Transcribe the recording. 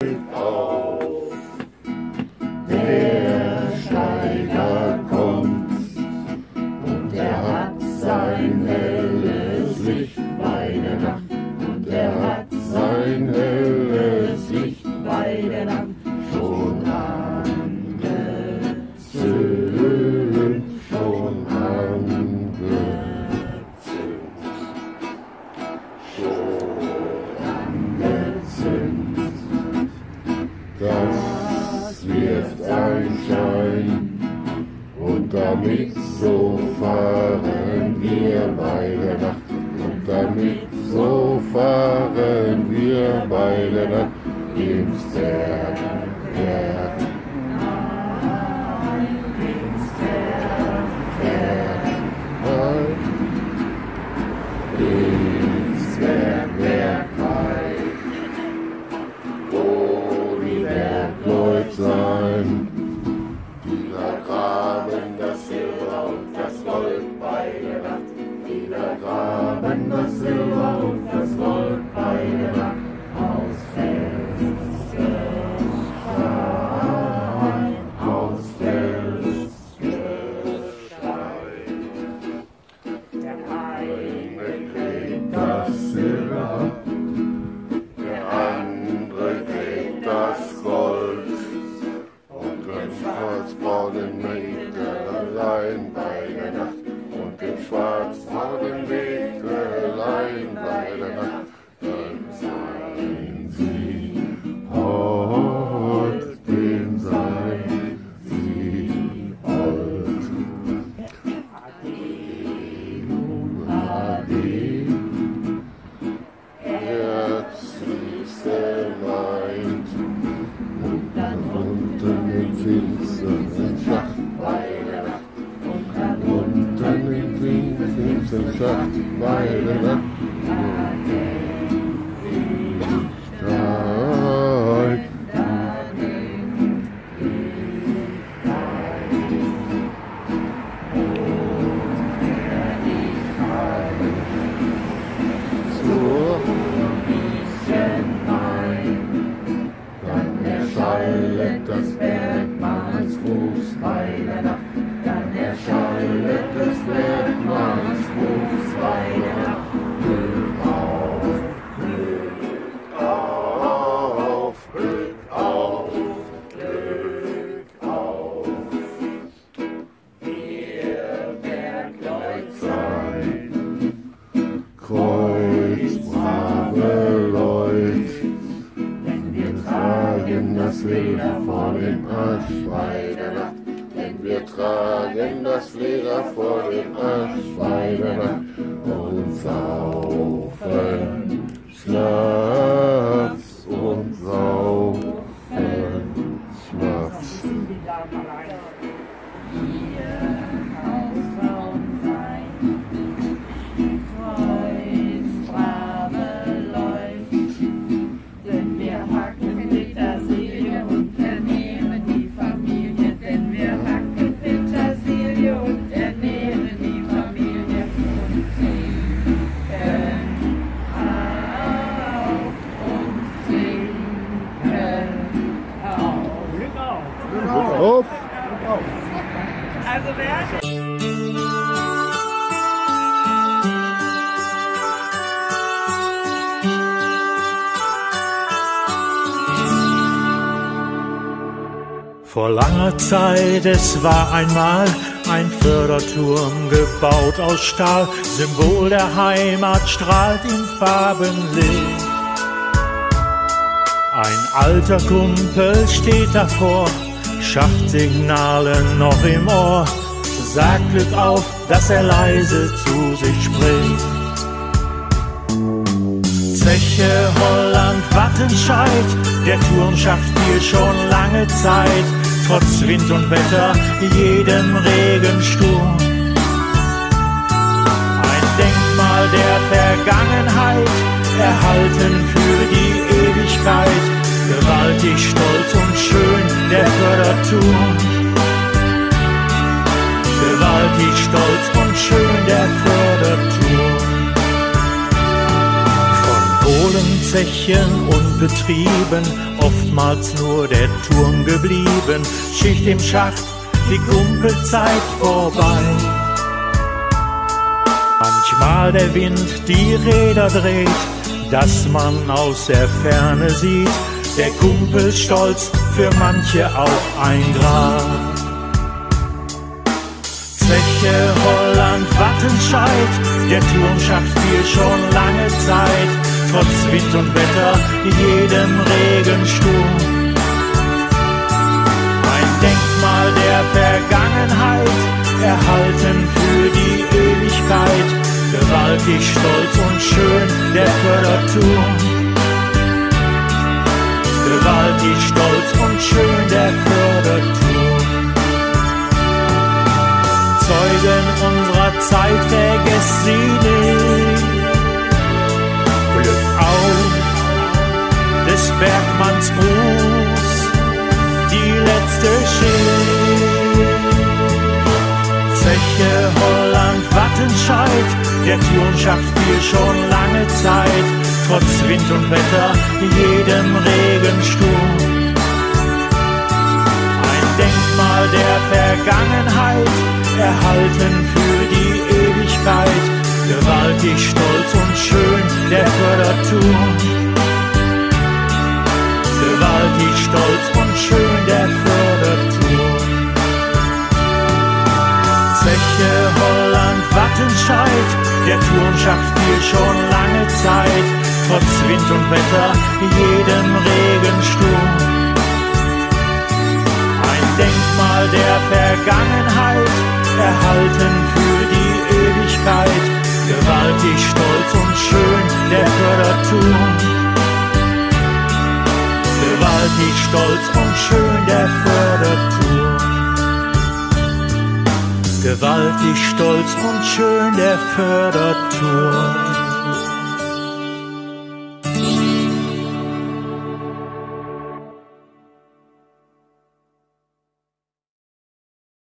Oh. damit so fahren wir bei der Nacht. Und damit so fahren wir bei der Nacht ins Berg. morgen mit bei der Nacht und im schwarzbrauden Wickelein bei der Nacht. Dann seien sie heut, dem seien sie heut. Ade, herzlichste Meid, und dann unten im Film. erschallet des Bergmanns Rufs bei der Nacht. Dann erschallet des Bergmanns Rufs bei der Nacht. Glück auf, Glück auf, Glück auf, Glück auf. Wir Bergleut sein, Kreuz, brave Leder vor dem Arsch bei der Nacht. Denn wir tragen das Leder vor dem Arsch bei der Nacht und auf. Vor langer Zeit, es war einmal ein Förderturm gebaut aus Stahl, Symbol der Heimat strahlt im Farbenlicht. Ein alter Kumpel steht davor, Schachtsignale noch im Ohr, sagt Glück auf, dass er leise zu sich spricht. Zeche, Holland, Wattenscheid, der Turm schafft hier schon lange Zeit trotz Wind und Wetter, jedem Regensturm. Ein Denkmal der Vergangenheit, erhalten für die Ewigkeit, gewaltig, stolz und schön der Förderturm. Gewaltig, stolz und schön der Förderturm. Von Kohlenzechen und betrieben, oftmals nur der Turm geblieben, Schicht im Schacht, die Kumpelzeit vorbei. Manchmal der Wind die Räder dreht, dass man aus der Ferne sieht, der Kumpel stolz für manche auch ein Grab. Zeche, Holland, Wattenscheid, der Turmschacht fiel schon lange Zeit trotz Wind und Wetter, jedem Regensturm. Ein Denkmal der Vergangenheit, erhalten für die Ewigkeit, gewaltig stolz und schön der Förderturm. Gewaltig stolz und schön der Förderturm. Zeugen unserer Zeit, vergesst sie nicht. Bergmanns Gruß, die letzte Schicht. Zeche, Holland, Wattenscheid, der Turnschacht fiel schon lange Zeit, trotz Wind und Wetter, jedem Regensturm. Ein Denkmal der Vergangenheit, erhalten für die Ewigkeit. Gewaltig stolz und schön der Förderturm. Gewaltig stolz und schön der Förderturm. Zeche, Holland, Wattenscheid, der Turmschacht fiel schon lange Zeit, trotz Wind und Wetter, jedem Regensturm. Ein Denkmal der Vergangenheit, erhalten für Gewaltig stolz und schön der Förderturm.